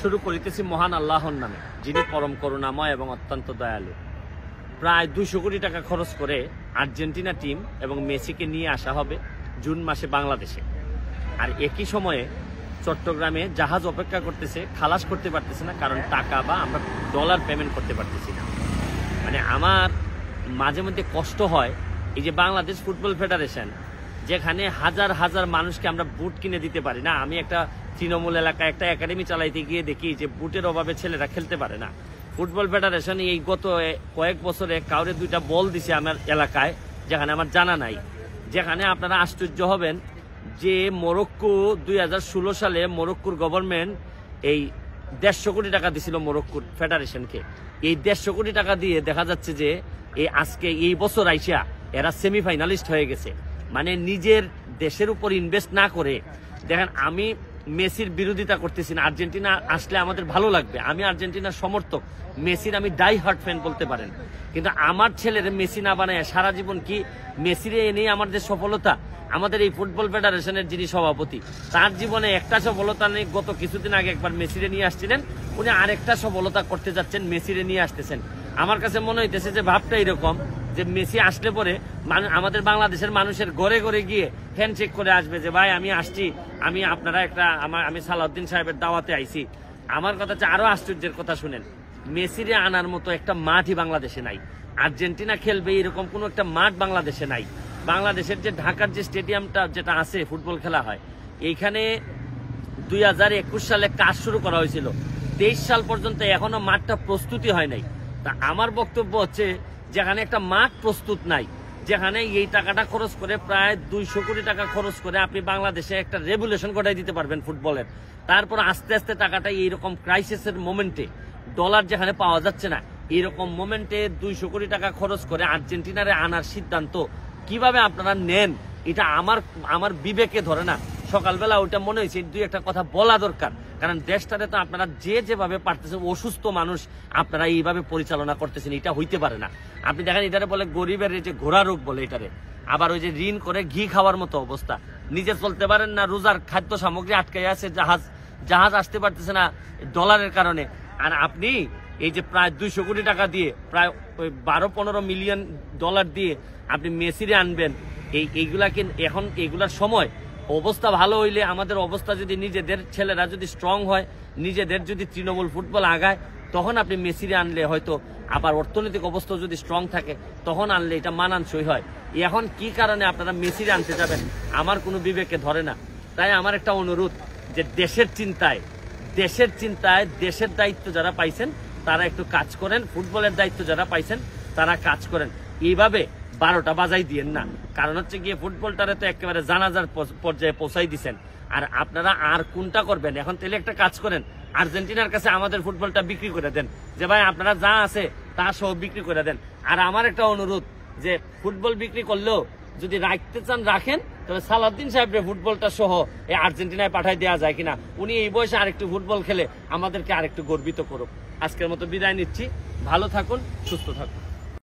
শুরু করিতেছি মহান আল্লাহর নামে, যিনি পরম করুণাময় এবং অত্যন্ত দয়ালু। প্রায় দুশো কোটি টাকা খরচ করে আর্জেন্টিনা টিম এবং মেসিকে নিয়ে আসা হবে জুন মাসে বাংলাদেশে। আর একই সময়ে চট্টগ্রামে জাহাজ অপেক্ষা করতেছে, খালাস করতে পারতেছে না, কারণ টাকা বা আমরা ডলার পেমেন্ট করতে পারতেছি না। মানে আমার মাঝে মধ্যে কষ্ট হয় এই যে বাংলাদেশ ফুটবল ফেডারেশন, যেখানে হাজার হাজার মানুষকে আমরা বুট কিনে দিতে পারি। না, আমি একটা তৃণমূল এলাকায় একটা একাডেমি চালাইতে গিয়ে দেখি যে বুটের অভাবে ছেলেরা খেলতে পারে না। ফুটবল ফেডারেশন এই গত কয়েক বছরে কাউরে দুইটা বল দিছে আমার এলাকায়, যেখানে আমার জানা নাই। যেখানে আপনারা আশ্চর্য হবেন যে মোরক্কো দু হাজার ষোলো সালে মোরক্কোর গভর্নমেন্ট এই দেড়শো কোটি টাকা দিছিল মোরক্কোর ফেডারেশনকে। এই দেড়শো কোটি টাকা দিয়ে দেখা যাচ্ছে যে এই আজকে এই বছর আইসা এরা সেমিফাইনালিস্ট হয়ে গেছে। মানে নিজের দেশের উপর ইনভেস্ট না করে, দেখেন আমি মেসির বিরোধিতা করতেছি না। আর্জেন্টিনা আসলে আমাদের ভালো লাগবে। আমি আর্জেন্টিনার সমর্থক। মেসির আমি ডাই হার্ট ফ্যান বলতে পারেন। কিন্তু আমার ছেলের মেসি না বানায় সারা জীবন কি মেসিরে এনে আমার যে সফলতা? আমাদের এই ফুটবল ফেডারেশনের যিনি সভাপতি, তার জীবনে একটা সফলতা নেই। গত কিছুদিন আগে একবার মেসিরে নিয়ে আসছিলেন। উনি আরেকটা সফলতা করতে যাচ্ছেন, মেসিরে নিয়ে আসতেছেন। আমার কাছে মনে হইতেছে যে ভাবটা এরকম। যে মেসি আসলে পরে আমাদের বাংলাদেশের মানুষের ঘরে ঘরে গিয়ে হ্যান্ডশেক করে আসবে যে, ভাই, আমি আসছি। আমি আপনারা একটা আমার আমি সালাউদ্দিন সাহেবের দাওয়াতে আইছি। আমার কথা হচ্ছে আরও আশ্চর্যের কথা শুনেন। মেসিরে আনার মতো একটা মাঠই বাংলাদেশে নাই। আর্জেন্টিনা খেলবে এরকম কোনো একটা মাঠ বাংলাদেশে নাই। বাংলাদেশের যে ঢাকার যে স্টেডিয়ামটা যেটা আছে, ফুটবল খেলা হয়, এইখানে দুই হাজার একুশ সালে কাজ শুরু করা হয়েছিল। তেইশ সাল পর্যন্ত এখনও মাঠটা প্রস্তুতি হয় নাই। তা আমার বক্তব্য হচ্ছে যেখানে একটা মাঠ প্রস্তুত নাই, যেখানে এই টাকাটা খরচ করে প্রায় দুইশো কোটি টাকা খরচ করে আপনি বাংলাদেশে একটা রেভুলেশন ঘটাই দিতে পারবেন ফুটবলের। তারপর আস্তে আস্তে টাকাটা এইরকম ক্রাইসিসের মোমেন্টে ডলার যেখানে পাওয়া যাচ্ছে না এরকম মোমেন্টে দুইশো কোটি টাকা খরচ করে আর্জেন্টিনারে আনার সিদ্ধান্ত কীভাবে আপনারা নেন, এটা আমার আমার বিবেকে ধরে না। সকালবেলা ওইটা মনে হয়েছে দুই একটা কথা বলা দরকার। কারণ দেশটাতে তো আপনারা যে যেভাবে পারতেছেন, অসুস্থ মানুষ আপনারা এইভাবে পরিচালনা করতেছেন, এটা হইতে পারে না। আপনি দেখেন, এটারে বলে গরিবের এই যে ঘোড়া রোগ বলে এটারে। আবার ওই যে ঋণ করে ঘি খাওয়ার মতো অবস্থা। নিজে চলতে পারেন না, রোজার খাদ্য সামগ্রী আটকে আছে, জাহাজ জাহাজ আসতে পারতেছে না ডলারের কারণে। আর আপনি এই যে প্রায় দুইশো কোটি টাকা দিয়ে, প্রায় ওই বারো পনেরো মিলিয়ন ডলার দিয়ে আপনি মেসিরে আনবেন, এই এইগুলাকে এখন এইগুলার সময় অবস্থা ভালো হইলে আমাদের অবস্থা যদি নিজেদের ছেলেরা যদি স্ট্রং হয়, নিজেদের যদি তৃণমূল ফুটবল আগায়, তখন আপনি মেসিরে আনলে হয়তো আবার অর্থনৈতিক অবস্থা যদি স্ট্রং থাকে, তখন আনলে এটা মানানসই হয়। এখন কি কারণে আপনারা মেসিরে আনতে যাবেন, আমার কোনো বিবেকে ধরে না। তাই আমার একটা অনুরোধ যে দেশের চিন্তায় দেশের চিন্তায়, দেশের দায়িত্ব যারা পাইছেন, তারা একটু কাজ করেন ফুটবলের দায়িত্ব যারা পাইছেন, তারা কাজ করেন। এইভাবে বারোটা বাজাই দিয়েন না। কারণ হচ্ছে গিয়ে ফুটবলটারে তো একেবারে জানাজার পর্যায়ে পৌঁছাই দিছেন। আর আপনারা আর কোনটা করবেন? এখন তাহলে একটা কাজ করেন, আর্জেন্টিনার কাছে আমাদের ফুটবলটা বিক্রি করে দেন। যে ভাই, আপনারা যা আছে তা সহ বিক্রি করে দেন। আর আমার একটা অনুরোধ যে, ফুটবল বিক্রি করলেও যদি রাখতে চান, রাখেন, তবে সালাউদ্দিন সাহেবের ফুটবলটা সহ এই আর্জেন্টিনায় পাঠাই দেওয়া যায় কিনা? উনি এই বয়সে আরেকটু ফুটবল খেলে আমাদেরকে আরেকটু গর্বিত করুক। আজকের মতো বিদায় নিচ্ছি। ভালো থাকুন, সুস্থ থাকুন।